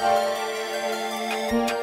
Música